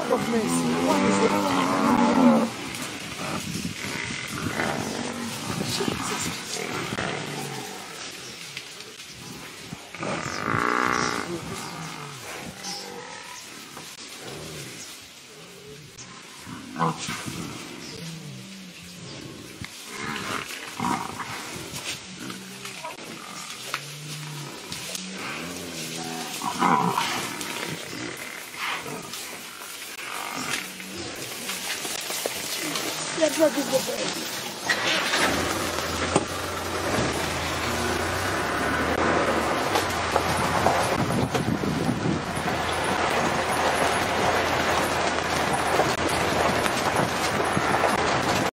fuck of me. Oh. That rug is the baby.